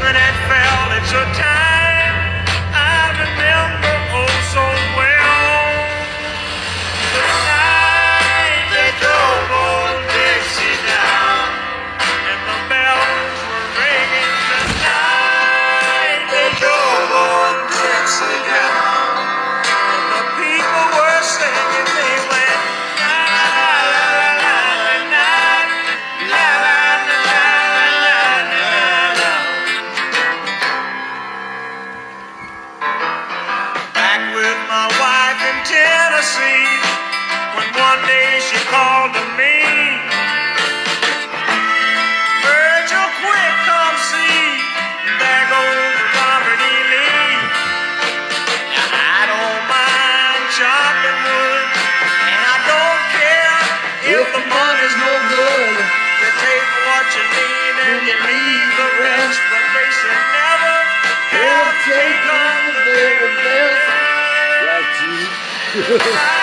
Richmond had fell, it's a time. Yeah.